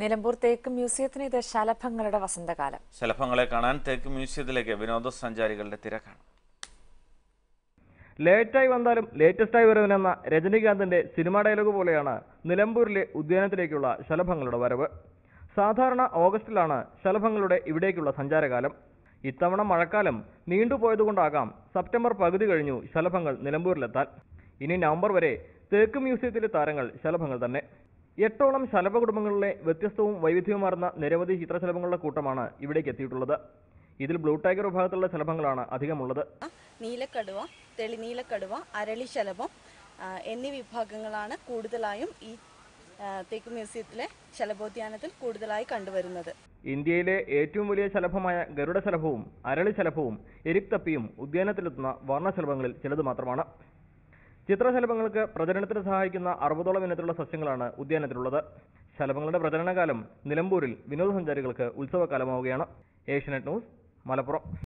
നിലമ്പൂർ തേക്ക് മ്യൂസിയത്തിന് ഇത് ശലഭങ്ങളുടെ വസന്തകാലം. ശലഭങ്ങളെ കാണാൻ തേക്ക് മ്യൂസിയത്തിലേക്ക് വിനോദസഞ്ചാരികളുടെ തിരക്കാണ് ലേറ്റായി വന്നാലും ലേറ്റസ്റ്റായി വരുവനെന്ന രജനീകാന്തിന്റെ സിനിമാ ഡയലോഗ് പോലെയാണ് നിലമ്പൂരിലെ ഉദ്യാനത്തിലേക്കുള്ള ശലഭങ്ങളുടെ വരവ്. സാധാരണ ഓഗസ്റ്റിലാണ് ശലഭങ്ങളുടെ ഇവിടേക്കുള്ള സഞ്ചാരകാലം. ഇത്തവണ മഴക്കാലം നീണ്ടുപോയതുകൊണ്ടാകാം സെപ്റ്റംബർ പകുതി കഴിഞ്ഞു ശലഭങ്ങൾ നിലമ്പൂരിലെത്താൻ. ഇനി നവംബർ വരെ തേക്ക് മ്യൂസിയത്തിലെ താരങ്ങൾ ശലഭങ്ങൾ തന്നെ. എട്ടോളം ശലഭ കുടുംബങ്ങളിലെ വ്യത്യസ്തവും വൈവിധ്യവുമാർന്ന നിരവധി ചിത്രശലഭങ്ങളുടെ കൂട്ടമാണ് ഇവിടേക്ക് എത്തിയിട്ടുള്ളത്. ഇതിൽ ബ്ലൂ ടൈഗർ വിഭാഗത്തിലുള്ള ശലഭങ്ങളാണ് അധികമുള്ളത്. നീലക്കടുവ തെളിനീലക്കടുവ അരളി ശലഭം എന്നീ വിഭാഗങ്ങളാണ് കൂടുതലായും ഈ തേക്ക് മ്യൂസിയത്തിലെ ശലഭോദ്യാനത്തിൽ കൂടുതലായി കണ്ടുവരുന്നത്. ഇന്ത്യയിലെ ഏറ്റവും വലിയ ശലഭമായ ഗരുഡ ശലഭവും അരളി ശലഭവും എരിക്തപ്പിയും ഉദ്യാനത്തിലെത്തുന്ന വർണശലഭങ്ങളിൽ ചിലത് മാത്രമാണ്. ചിത്രശലഭങ്ങൾക്ക് പ്രചരണത്തിന് സഹായിക്കുന്ന അറുപതോളം ഇനത്തിലുള്ള സസ്യങ്ങളാണ് ഉദ്യാനത്തിലുള്ളത്. ശലഭങ്ങളുടെ പ്രചരണകാലം നിലമ്പൂരിൽ വിനോദസഞ്ചാരികൾക്ക് ഉത്സവകാലമാവുകയാണ്. ഏഷ്യനെറ്റ് ന്യൂസ് മലപ്പുറം.